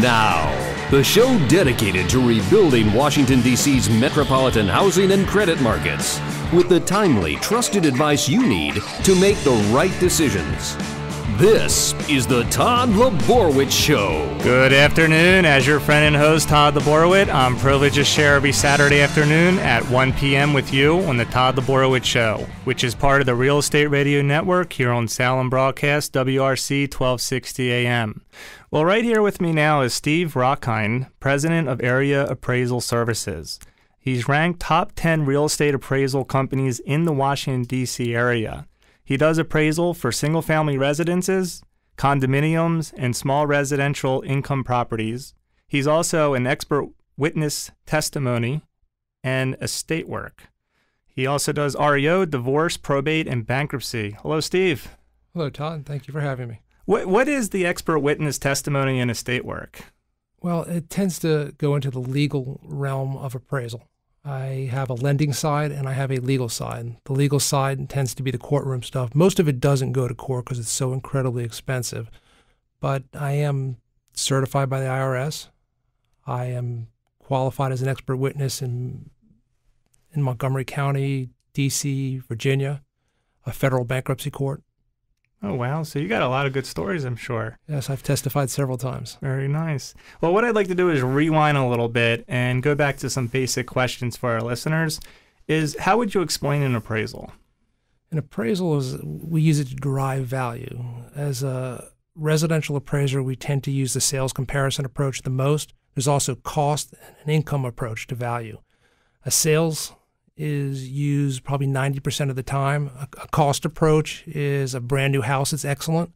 Now, the show dedicated to rebuilding Washington, D.C.'s metropolitan housing and credit markets with the timely, trusted advice you need to make the right decisions. This is the Todd LaBorwit Show. Good afternoon. As your friend and host, Todd LaBorwit, I'm privileged to share every Saturday afternoon at 1 p.m. with you on the Todd LaBorwit Show, which is part of the Real Estate Radio Network here on Salem Broadcast, WRC 1260 AM. Well, right here with me now is Steve Rochkind, President of Area Appraisal Services. He's ranked top 10 real estate appraisal companies in the Washington, D.C. area. He does appraisal for single family residences, condominiums, and small residential income properties. He's also an expert witness testimony and estate work. He also does REO, divorce, probate, and bankruptcy. Hello, Steve. Hello, Todd. Thank you for having me. What, what is the expert witness testimony and estate work? Well, it tends to go into the legal realm of appraisal. I have a lending side and I have a legal side. The legal side tends to be the courtroom stuff. Most of it doesn't go to court because it's so incredibly expensive. But I am certified by the IRS. I am qualified as an expert witness in in Montgomery County, D.C., Virginia, a federal bankruptcy court. Oh, wow. So you got a lot of good stories, I'm sure. Yes, I've testified several times. Very nice. Well, what I'd like to do is rewind a little bit and go back to some basic questions for our listeners. Is how would you explain an appraisal? An appraisal is we use it to derive value. As a residential appraiser, we tend to use the sales comparison approach the most. There's also cost and income approach to value. A sales is used probably 90% of the time. A, a cost approach is a brand new house, it's excellent.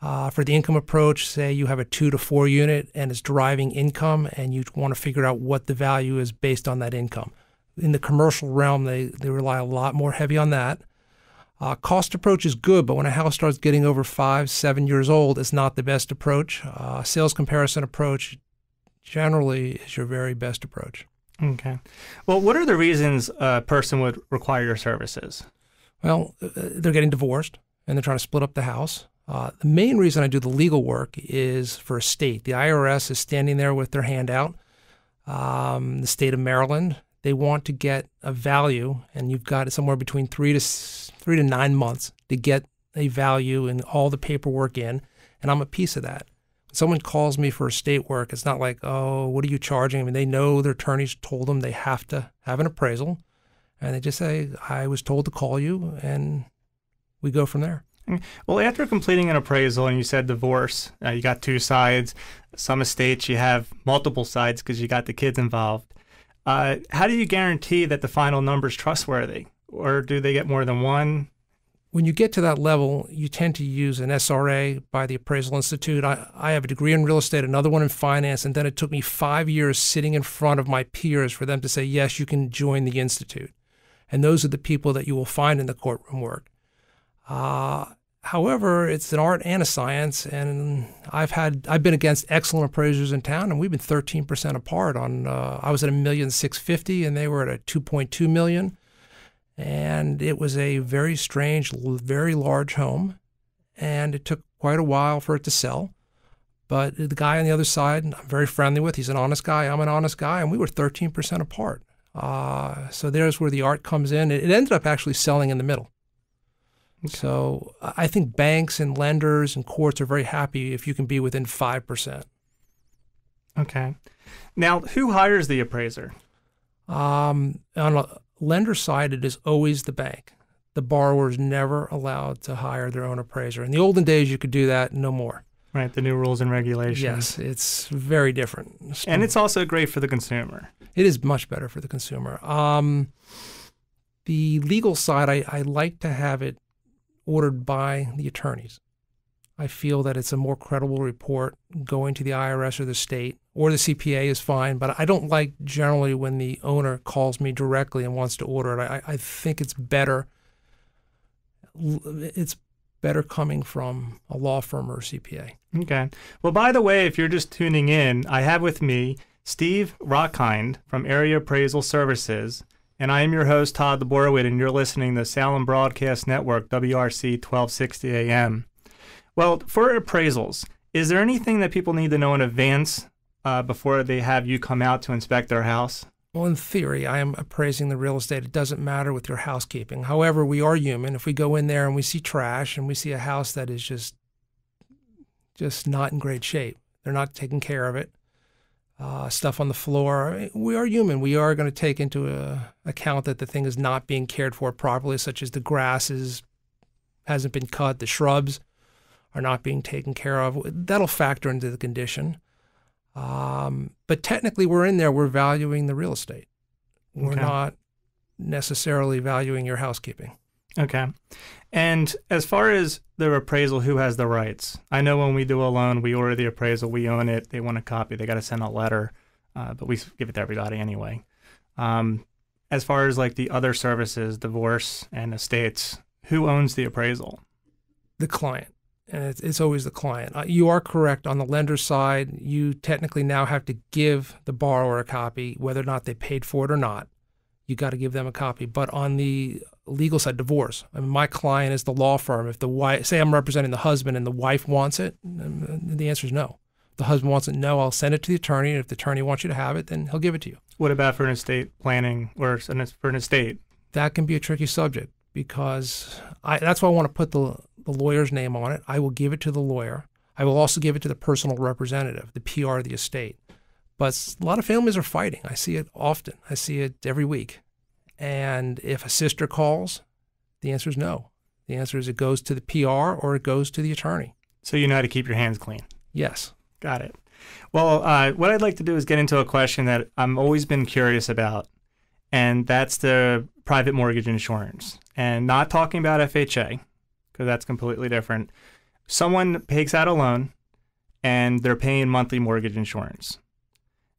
Uh, for the income approach, say you have a two to four unit and it's driving income, and you want to figure out what the value is based on that income. In the commercial realm, they, they rely a lot more heavy on that. Uh, cost approach is good, but when a house starts getting over five, seven years old, it's not the best approach. Uh, sales comparison approach generally is your very best approach. Okay. Well, what are the reasons a person would require your services? Well, uh, they're getting divorced and they're trying to split up the house. Uh, the main reason I do the legal work is for a state. The IRS is standing there with their hand out. Um, the state of Maryland, they want to get a value, and you've got somewhere between three to three to nine months to get a value and all the paperwork in, and I'm a piece of that someone calls me for estate work, it's not like, oh, what are you charging? I mean, they know their attorneys told them they have to have an appraisal. And they just say, I was told to call you, and we go from there. Well, after completing an appraisal and you said divorce, uh, you got two sides. Some estates you have multiple sides because you got the kids involved. Uh, how do you guarantee that the final number is trustworthy? Or do they get more than one? When you get to that level, you tend to use an SRA by the Appraisal Institute. I, I have a degree in real estate, another one in finance, and then it took me five years sitting in front of my peers for them to say, yes, you can join the Institute. And those are the people that you will find in the courtroom work. Uh, however, it's an art and a science, and I've had I've been against excellent appraisers in town, and we've been 13% apart. On uh, I was at a million six fifty, and they were at a 2.2 million and it was a very strange, very large home. And it took quite a while for it to sell. But the guy on the other side, I'm very friendly with. He's an honest guy. I'm an honest guy. And we were 13% apart. Uh, so there's where the art comes in. It, ended up actually selling in the middle. Okay. So I think banks and lenders and courts are very happy if you can be within 5%. Okay. Now, who hires the appraiser? Um, on a, lender side, it is always the bank. The borrower is never allowed to hire their own appraiser. In the olden days, you could do that, no more. Right, the new rules and regulations. Yes, it's very different. And it's also great for the consumer. It is much better for the consumer. Um, the legal side, I, I like to have it ordered by the attorneys. I feel that it's a more credible report going to the IRS or the state or the CPA is fine, but I don't like generally when the owner calls me directly and wants to order it. I, I think it's better. It's better coming from a law firm or CPA. Okay. Well, by the way, if you're just tuning in, I have with me Steve Rochkind from Area Appraisal Services, and I am your host, Todd LaBorwit, and you're listening to Salem Broadcast Network, WRC 1260 AM. Well, for appraisals, Is there anything that people need to know in advance uh, before they have you come out to inspect their house? Well, in theory, I am appraising the real estate. It doesn't matter with your housekeeping. However, we are human. If we go in there and we see trash and we see a house that is just just not in great shape, they're not taking care of it. Uh, stuff on the floor. We are human. We are going to take into uh, account that the thing is not being cared for properly, such as the grass is, hasn't been cut, the shrubs are not being taken care of. That'll factor into the condition. Um, but technically, we're in there, we're valuing the real estate. We're Okay. not necessarily valuing your housekeeping. Okay. And as far as the appraisal, who has the rights? I know when we do a loan, we order the appraisal, we own it. They want a copy, they got to send a letter, uh, but we give it to everybody anyway. Um, as far as like the other services, divorce and estates, who owns the appraisal? The client. And it's, it's always the client. Uh, you are correct. On the lender side, you technically now have to give the borrower a copy, whether or not they paid for it or not. You got to give them a copy. But on the legal side, divorce. I mean, my client is the law firm. If the wife, say I'm representing the husband and the wife wants it, the answer is no. If the husband wants it, no. I'll send it to the attorney. And if the attorney wants you to have it, then he'll give it to you. What about for an estate planning or for an estate? that can be a tricky subject because I, that's why I want to put the, the lawyer's name on it. I will give it to the lawyer. I will also give it to the personal representative, the PR of the estate. But a lot of families are fighting. I see it often. I see it every week. And if a sister calls, the answer is no. The answer is it goes to the PR or it goes to the attorney. So you know how to keep your hands clean. Yes. Got it. Well, uh, what I'd like to do is get into a question that I'm always been curious about, and that's the private mortgage insurance. And not talking about FHA, because that's completely different. Someone takes out a loan, and they're paying monthly mortgage insurance.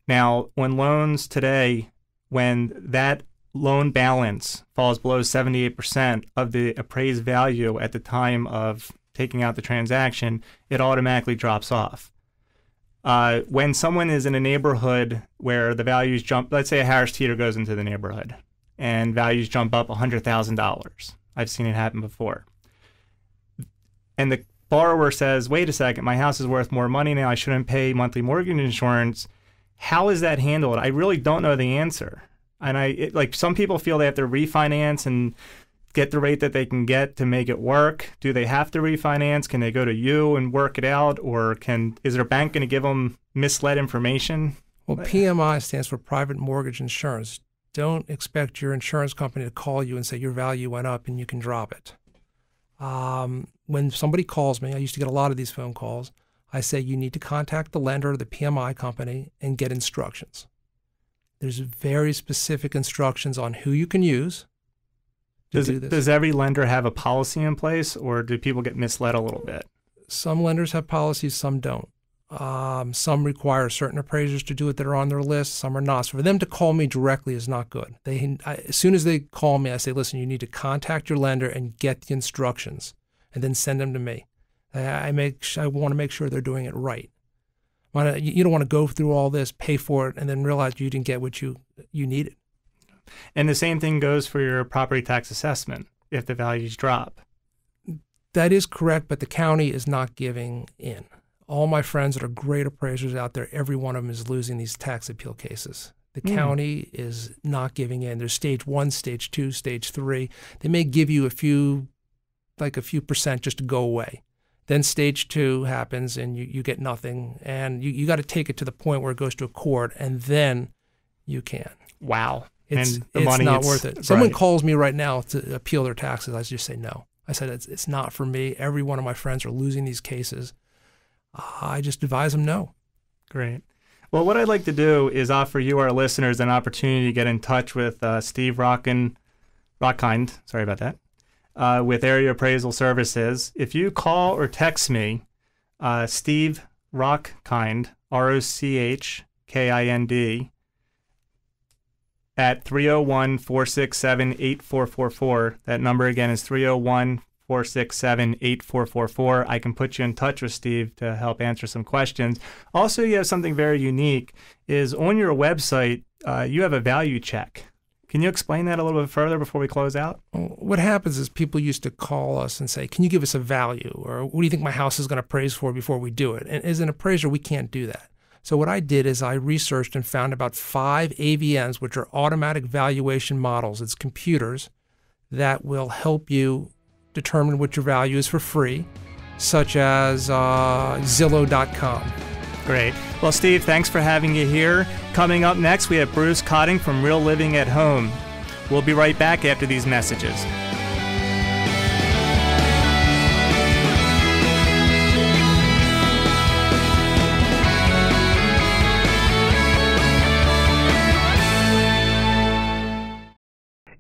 Now, when loans today, when that loan balance falls below 78% of the appraised value at the time of taking out the transaction, it automatically drops off. Uh, when someone is in a neighborhood where the values jump, let's say a Harris Teeter goes into the neighborhood and values jump up $100,000. I've seen it happen before. And the borrower says, wait a second, my house is worth more money now. I shouldn't pay monthly mortgage insurance. How is that handled? I really don't know the answer. And I, it, like, some people feel they have to refinance and get the rate that they can get to make it work? Do they have to refinance? Can they go to you and work it out, or can is their bank going to give them misled information? Well, PMI stands for private mortgage insurance. Don't expect your insurance company to call you and say your value went up and you can drop it. Um, when somebody calls me, I used to get a lot of these phone calls. I say you need to contact the lender or the PMI company and get instructions. There's very specific instructions on who you can use Does do does every lender have a policy in place, or do people get misled a little bit? Some lenders have policies, some don't. Um, some require certain appraisers to do it that are on their list. Some are not. So for them to call me directly is not good. They, I, as soon as they call me, I say, "Listen, you need to contact your lender and get the instructions, and then send them to me." I, I make, I want to make sure they're doing it right. You don't want to go through all this, pay for it, and then realize you didn't get what you you needed. And the same thing goes for your property tax assessment if the values drop. That is correct, but the county is not giving in. All my friends that are great appraisers out there, every one of them is losing these tax appeal cases. The Mm. county is not giving in. There's stage one, stage two, stage three. They may give you a few, like a few percent just to go away. Then stage two happens and you, you get nothing. And you, you got to take it to the point where it goes to a court and then you can. Wow. It's, and the it's money not it's- worth it. Someone right. calls me right now to appeal their taxes. I just say no. I said it's, it's not for me. Every one of my friends are losing these cases. I just advise them no. Great. Well, what I'd like to do is offer you, our listeners, an opportunity to get in touch with uh, Steve Rockin, Rochkind. Sorry about that. Uh, with Area Appraisal Services. If you call or text me, uh, Steve Rochkind, R O C H K I N D, at 301 467 8444. That number again is 301 467 8444. I can put you in touch with Steve to help answer some questions. Also, you have something very unique is on your website, uh, you have a value check. Can you explain that a little bit further before we close out? What happens is people used to call us and say, Can you give us a value? Or what do you think my house is going to appraise for before we do it? And as an appraiser, we can't do that. So what I did is I researched and found about five AVMs, which are automatic valuation models. It's computers that will help you determine what your value is for free, such as uh, Zillow.com. Great. Well, Steve, thanks for having you here. Coming up next, we have Bruce Cotting from Real Living at Home. We'll be right back after these messages.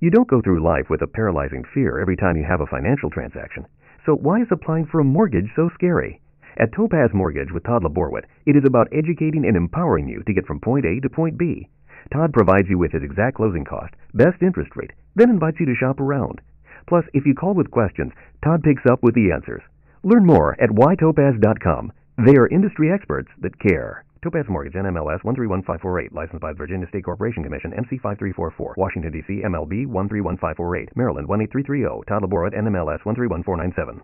You don't go through life with a paralyzing fear every time you have a financial transaction. So why is applying for a mortgage so scary? At Topaz Mortgage with Todd Laborwit, it is about educating and empowering you to get from point A to point B. Todd provides you with his exact closing cost, best interest rate, then invites you to shop around. Plus, if you call with questions, Todd picks up with the answers. Learn more at whytopaz.com. They are industry experts that care. Topaz Mortgage, NMLS 131548, licensed by the Virginia State Corporation Commission, MC 5344, Washington, D.C., MLB 131548, Maryland 18330, Todd Laborwit, NMLS 131497.